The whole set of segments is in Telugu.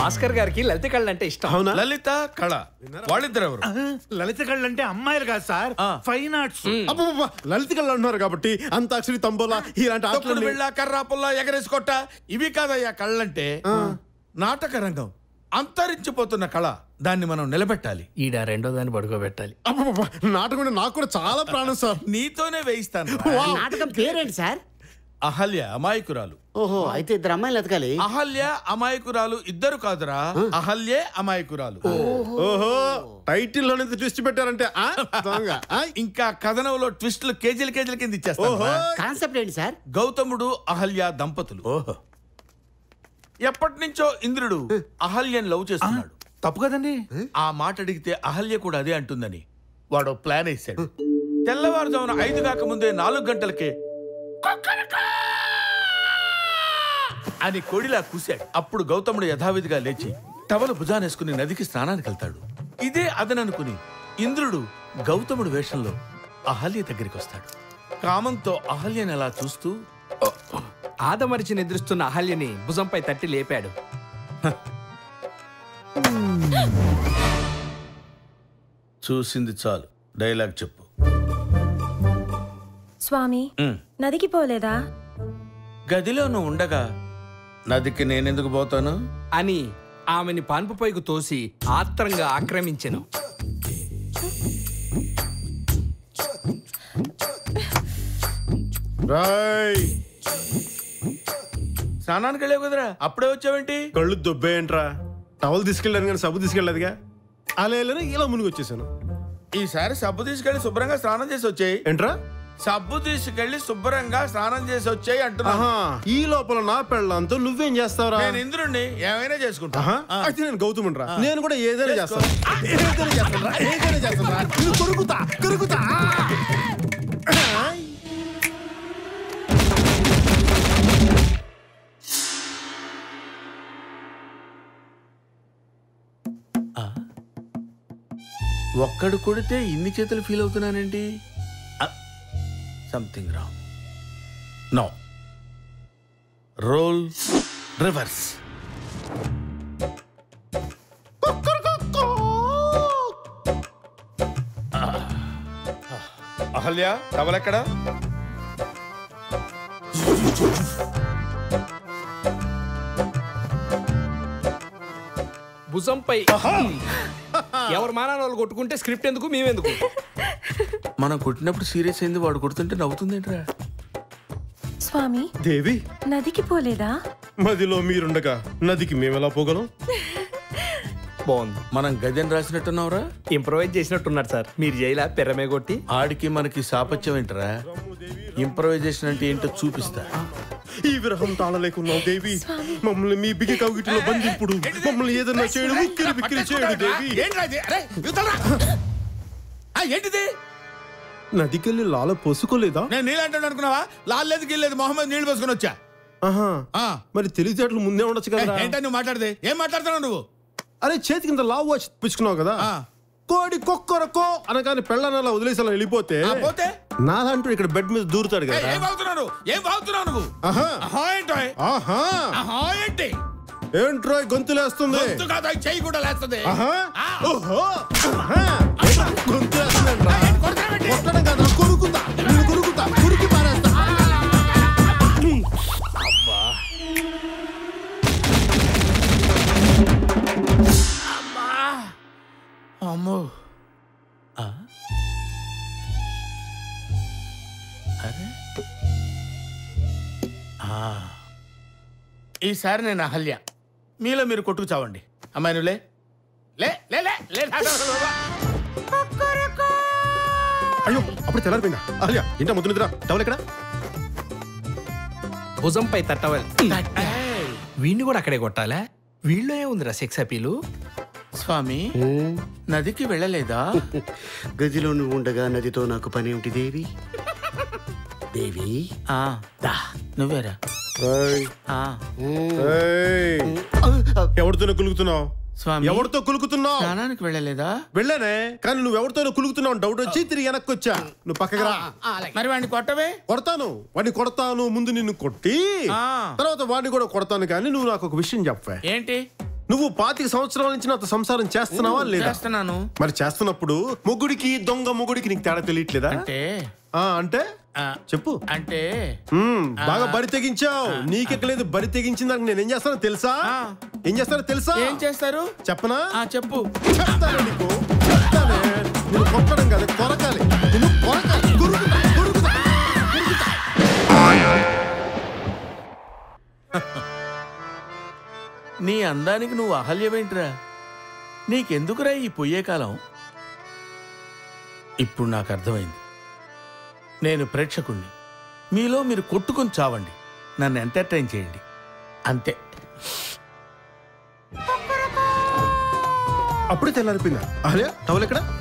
భాస్కర్ గారికి లలిత కళ్ళు అంటే ఇష్టం. అవునా? లలిత కళ. వాళ్ళిద్దరు ఎవరు లలిత కళ్ళు అంటే అమ్మాయిలు కాదు సార్ ఫైన్ ఆర్ట్స్ అబ్బబ్బబ్బ, లలిత కళ్ళు అంటున్నారు కాబట్టి అంతాక్షరి తంబోలా ఇలాంటి తొక్కుడు ఆటలు బిళ్ళ కర్రా పుల్ల ఇవి కాదయ్యా కళ్ళంటే నాటక రంగం. అంతరించిపోతున్న కళ దాన్ని మనం నిలబెట్టాలి. ఈడ రెండో దాన్ని పడుకోబెట్టాలి. అబ్బబ్బబ్బ, నాటకం అంటే నాకు కూడా చాలా ప్రాణం సార్. నీతోనే వేయిస్తాను. నాటకం పేరేంటి సార్? అహల్య అమాయకురాలు. ఓహో అయితే ఇద్దరు అమ్మాయిలు ఎతకాలి అహల్య అమాయకురాలు ఇద్దరు కాదురా. అహల్యే అమాయకురాలు. ఓహో. టైటిల్లోనే ట్విస్ట్ పెట్టారంటే ఆ, దొంగ, ఆ, ఇంకా కథనంలో ట్విస్టులు కేజీలు కేజీల కింద ఇచ్చేస్తాను ఓహో. కాన్సెప్ట్ ఏంటి సార్? గౌతముడు అహల్య దంపతులు. ఓహో. ఎప్పటి నుంచో ఇంద్రుడు అహల్యని లవ్ చేస్తున్నాడు. తప్పు కదండి. ఆ మాట అడిగితే అహల్య కూడా అదే అంటుందని వాడు ప్లాన్ వేశాడు. తెల్లవారుజామున ఐదు కాక ముందే నాలుగు గంటలకే "కుక్కరుకా!" అని కొడిలా కూశాడు. అప్పుడు గౌతముడు యథావిధిగా లేచి టవలు భుజానేసుకుని నదికి స్నానానికి వెళ్తాడు. ఇదే అదననుకుని ఇంద్రుడు గౌతముడు వేషంలో అహల్య దగ్గరికి వస్తాడు. కామంతో అహల్యని అలా చూస్తూ ఆదమరిచి నిద్రిస్తున్న అహల్యని భుజంపై తట్టి లేపాడు. చూసింది చాలు. డైలాగ్ చెప్పు. స్వామి. నదికి పోలేదా? గదిలో నువ్వు ఉండగా నదికి నేనెందుకు పోతాను? అని ఆమెని పాన్పుపైకి తోసి ఆత్రంగా ఆక్రమించెను. రాయ్! స్నానానికి వెళ్ళావు కదరా? అప్పుడే వచ్చావేంటి? కళ్ళు దొబ్బేయంట్రా. టవల్ తీసుకెళ్ళాను కానీ సబ్బు తీసుకెళ్ళలేదుగా? అలా వెళ్ళాను ఇలా మునిగి వచ్చేసాను ఈసారి సబ్బు తీసుకెళ్ళి శుభ్రంగా స్నానం చేసి వచ్చాయి. ఏంట్రా? సబ్బు తీసుకెళ్ళి శుభ్రంగా స్నానం చేసి వచ్చాయి అంటున్నా ఆహా ఈ లోపల నా పెళ్ళంతో నువ్వేం చేస్తావురా? నేను ఇంద్రుణ్ణి ఏమైనా చేసుకుంటా. ఆహా, అయితే నేను గౌతముండ్రా నేను కూడా ఏదైనా చేస్తాను. ఏదైనా చేస్తాను ఏదైనా చేస్తాను నువ్వు కొరుకుతా కొరుకుతా. ఒక్కడు కొడితే ఇన్ని చేతులు feel అవుతున్నానండి something wrong no role reverse Ahalya టవలెక్కడ భుజంపై ఎవరు మానాన్ని వాళ్ళు కొట్టుకుంటే స్క్రిప్ట్ ఎందుకు? మేమెందుకు? మనం కొట్టినప్పుడు సీరియస్ అయింది వాడు కొడుతుంటే నవ్వుతుందేంట్రా? స్వామి దేవి! నదికి పోలేదా? మదిలో మీరుండగా నదికి మేమెలా పోగలం? బాగుంది. మనం గదిని రాసినట్టున్నావురా? ఇంప్రవైజ్ చేసినట్టున్నారు సార్. మీరు జైలా పెరమే కొట్టి. ఆడికి మనకి సాపత్యం ఏంట్రా? ఇంప్రవైజేషన్ అంటే ఏంటో చూపిస్తా. ఈ విరహం తాళలేకున్నావు దేవి. మమ్మల్ని మీ బిగి కవిటిలో బంధింపుడు. మమ్మల్ని ఏదన్నా చేయడు ఉక్కిరి బిక్కిరి చేయడు దేవి. ఏంటిది? నదికెళ్ళి లాల పోసుకోలేదా? నేను నీళ్ళంటాడు అనుకున్నావా? లాలేదు గిల్లేదు మొహమ్మద్ నీళ్ళు పోసుకొని వచ్చా. ఆహా. మరి తెలివితేటలు ముందే ఉండొచ్చు కదా ఏంటో నువ్వు మాట్లాడితే? ఏం మాట్లాడుతున్నావు నువ్వు? అరే చేతి కింద లావు వచ్చి పుచ్చుకున్నావు కదా. కోడి కొక్కరకో అనగానే పెళ్ళని అలా వదిలేసి అలా వెళ్ళిపోతే నాలంటూ ఇక్కడ బెడ్ మీద దూరుతాడు కదా? ఏం బాగుతున్నావు నువ్వు? ఏం బాగుతున్నావు నువ్వు? ఏంటో ఏంట్రో గొంతులేస్తుంది గొంతు కాదు చెయ్యి కూడా లేస్తుంది. కొట్టడం కాదు కొరుకుతా నేను కొరుకుతా కురికి పారేస్తా. అమ్మో. ఆ? అరే? ఆ. ఈసారి నేను అహల్య. మీలో మీరు కొట్టుకు చావండి. అమ్మాయి నువ్వు లే. లే లే లే లే లే, లే, లే, లే. అయ్యో అప్పుడు తెల్లారిపోయిందా? అలియా ఏంటా ముద్దు నిద్ర. టవల్ ఎక్కడ? భుజంపై తట్టవాలి వీడిని కూడా అక్కడే కొట్టాలా? వీళ్ళు ఏముందిరా సెక్స్ అపీలు. స్వామి నదికి వెళ్ళలేదా? గదిలో నువ్వు ఉండగా నదితో నాకు పని ఏమిటి దేవి. దేవి? ఆ, దా. నువ్వేరా. ఎవరితోనో కులుకుతున్నావు? స్వామి ఎవరితో కులుకుతున్నావు? స్నానానికి వెళ్ళలేదా? వెళ్ళానే కానీ నువ్వు ఎవరితోనో కులుకుతున్నావు డౌట్ వచ్చి తిరిగి వెనక్కి వచ్చా. నువ్వు పక్కకి రా. మరి వాడిని కొట్టవే? కొడతాను. వాడిని కొడతాను ముందు నిన్ను కొట్టి. తర్వాత వాడిని కూడా కొడతాను కానీ నువ్వు నాకు ఒక విషయం చెప్పే ఏంటి? నువ్వు పాతిక సంవత్సరాల నుంచి నాతో సంసారం చేస్తున్నావా లేదా? చేస్తున్నాను. మరి చేస్తున్నప్పుడు మొగుడికి దొంగ మొగుడికి నీకు తేడా తెలియట్లేదా? అంటే? ఆ, అంటే? చెప్పు. అంటే బాగా బరి తెగించావు. నీకెక్కలేదు బరి తెగించిన దానికి నేను ఏం చేస్తానో తెలుసా. ఏం చేస్తానో తెలుసా? ఏం చేస్తారు? చెప్పనా? ఆ చెప్పు. చెప్తాను నీకు. చెప్తానే. కొట్టడం కాదు కొరకాలి. కొరకాలి. నీ అందానికి నువ్వు అహల్యమేంట్రా నీకెందుకురా ఈ పొయ్యే కాలం? ఇప్పుడు నాకు అర్థమైంది. నేను ప్రేక్షకుణ్ణి. మీలో మీరు కొట్టుకొని చావండి. నన్ను ఎంటర్టైన్ చేయండి. అంతే. అప్పుడే తెల్లారిపోయిందా? అరే టవల్ ఎక్కడ?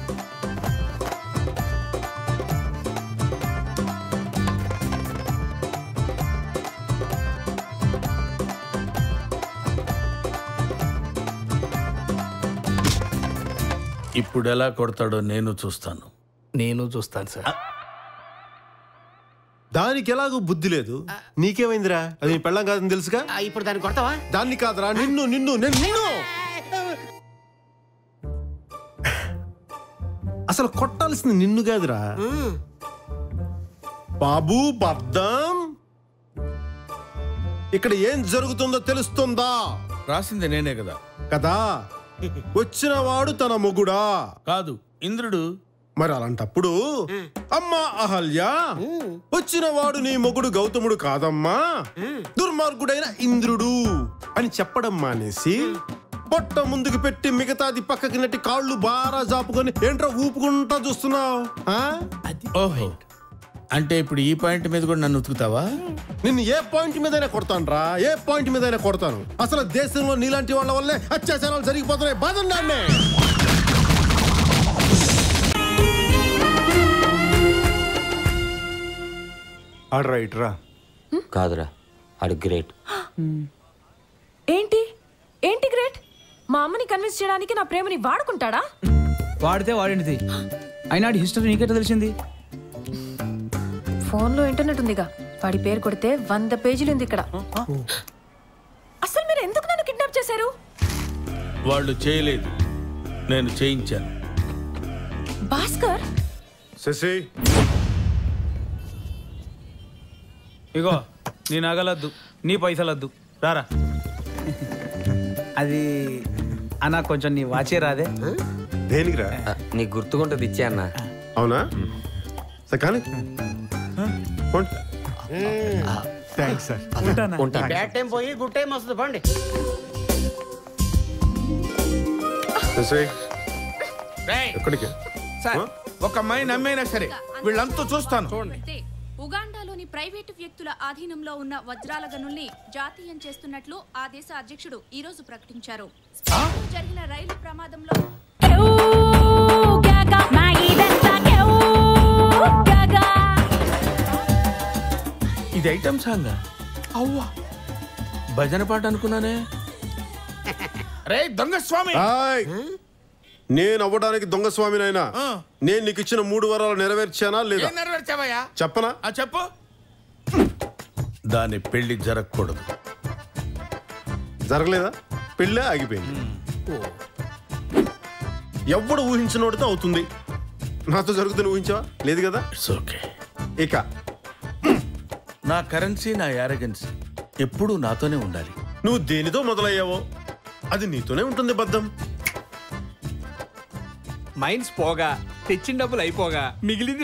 ఇప్పుడు ఎలా కొడతాడో నేను చూస్తాను. నేను చూస్తాను సార్. దానికి ఎలాగో బుద్ధి లేదు. నీకేమైందిరా? అది నీ పెళ్ళం కాదని తెలుసుగా? ఆ, ఇప్పుడు దాన్ని కొడతావా? దాన్ని కాదురా. నిన్ను నిన్ను నేను నిన్ను! అసలు కొట్టాల్సింది నిన్ను కాదురా. బాబు బద్దం ఇక్కడ ఏం జరుగుతుందో తెలుస్తుందా? రాసింది నేనే కదా. కదా? వచ్చిన వాడు తన మొగుడా? కాదు ఇంద్రుడు మరి అలాంటప్పుడు అమ్మా అహల్య వచ్చిన వాడు నీ మొగుడు గౌతముడు కాదమ్మా. దుర్మార్గుడైన ఇంద్రుడు అని చెప్పడం మానేసి పొట్ట ముందుకు పెట్టి మిగతాది పక్కకి నెట్టి కాళ్ళు బారా జాపుకొని ఏంట్రా ఊపుకుంటా చూస్తున్నావు? ఓహో. అంటే ఇప్పుడు ఈ పాయింట్ మీద కూడా నన్ను ఉతుకుతావా? నిన్ను ఏ పాయింట్ మీదైనా కొడతాను రా ఏ పాయింట్ మీదైనా కొడతాను. అసలు దేశంలో నీలాంటి వాళ్ళ వల్లే అత్యాచారాలు జరిగిపోతున్నాయి. బాధన్నాన్నే ఆడు రైట్ రా. కాదురా ఆడు గ్రేట్. ఏంటి? ఏంటి గ్రేట్? మా అమ్మని కన్విన్స్ చేయడానికి నా ప్రేమని వాడుకుంటాడా? వాడితే వాడింది అయినా ఆడి హిస్టరీ నీకెట్లా తెలిసింది? ఫోన్లో ఇంటర్నెట్ ఉందిగా. వాడి పేరు కొడితే వంద పేజీలు ఉంది ఇక్కడ. అసలు మీరు ఎందుకు నన్ను కిడ్నాప్ చేశారు? వాళ్ళు చేయలేదు. నేను చేయించాను. భాస్కర్? శశి. ఇగో నీ నగలద్దు నీ పైసలద్దు. రారా. అది అన్న కొంచెం నీ వాచే రాదే. దేనికిరా? నీకు గుర్తుకుంటుంది ఇచ్చే అన్న. అవునా? సరే కానీ థ్యాంక్స్ సార్ ఉంటా బ్యాడ్ టైం పోయి గుడ్ టైం వస్తుంది పండి. శశి రేయ్, ఎక్కడికి? సార్ ఒక అమ్మాయి నమ్మైనా సరే వీళ్ళంతా చూస్తాను. ఉగాండాలోని ప్రైవేటు వ్యక్తుల ఆధీనంలో ఉన్న వజ్రాల గనుల్ని జాతీయం చేస్తున్నట్లు ఆ దేశ అధ్యక్షుడు ఈ రోజు ప్రకటించారు. జరిగిన రైలు ప్రమాదంలో ఇది ఐటమ్ సాంగ్ అవ్వా. భజన పాట అనుకున్నానే? రే దొంగ స్వామి. నేను అవ్వడానికి దొంగ స్వామినైనా. ఆ. నేను నీకు ఇచ్చిన మూడు వరాలు నెరవేర్చానా లేదా? నెరవేర్చావయ్యా? చెప్పనా? ఆ చెప్పు. దాని పెళ్ళి జరగకూడదు. జరగలేదా? పెళ్ళే ఆగిపోయింది. ఎవడు ఊహించినోడితో అవుతుంది. నాతో జరుగుతుంది ఊహించావా? లేదు కదా? ఇట్స్ ఓకే ఇక. నా కరెన్సీ నా యారగెన్సీ ఎప్పుడూ నాతోనే ఉండాలి. నువ్వు దేనితో మొదలయ్యావో అది నీతోనే ఉంటుంది బద్దం మైన్స్ పోగా తెచ్చిన డబ్బులు అయిపోగా మిగిలింది